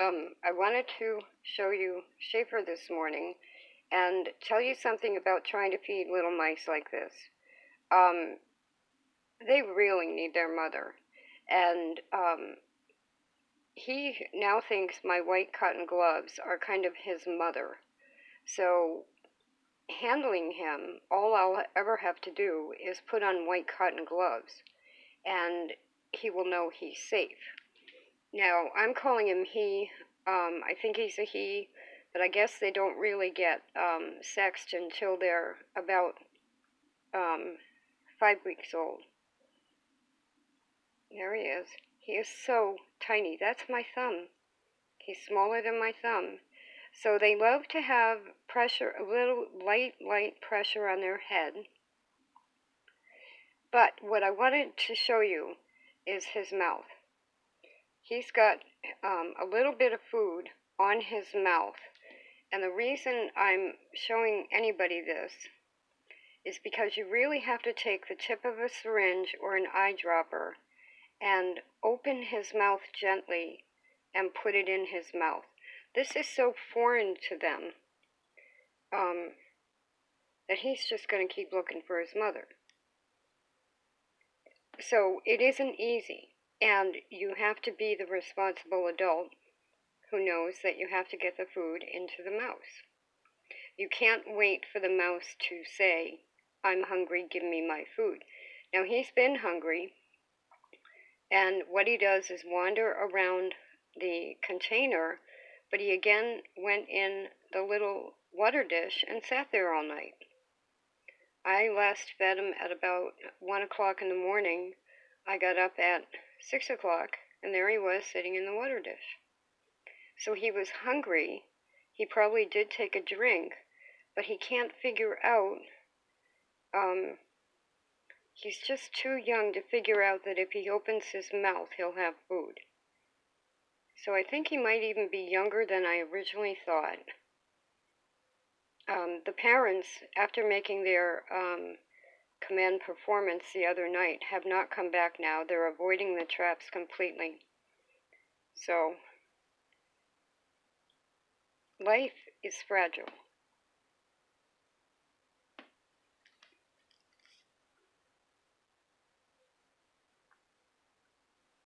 Um, I wanted to show you Sheaffer this morning and tell you something about trying to feed little mice like this. Um, they really need their mother. And um, he now thinks my white cotton gloves are kind of his mother. So handling him, all I'll ever have to do is put on white cotton gloves, and he will know he's safe. Now, I'm calling him he. Um, I think he's a he, but I guess they don't really get um, sexed until they're about um, five weeks old. There he is. He is so tiny. That's my thumb. He's smaller than my thumb. So they love to have pressure, a little light, light pressure on their head. But what I wanted to show you is his mouth. He's got um, a little bit of food on his mouth. And the reason I'm showing anybody this is because you really have to take the tip of a syringe or an eyedropper and open his mouth gently and put it in his mouth. This is so foreign to them um, that he's just going to keep looking for his mother. So it isn't easy, and you have to be the responsible adult who knows that you have to get the food into the mouse. You can't wait for the mouse to say, I'm hungry, give me my food. Now, he's been hungry, and what he does is wander around the container, but he again went in the little water dish and sat there all night. I last fed him at about 1 o'clock in the morning. I got up at 6 o'clock, and there he was sitting in the water dish. So he was hungry. He probably did take a drink, but he can't figure out um, He's just too young to figure out that if he opens his mouth, he'll have food. So I think he might even be younger than I originally thought. Um, the parents, after making their um, command performance the other night, have not come back now. They're avoiding the traps completely. So, life is fragile.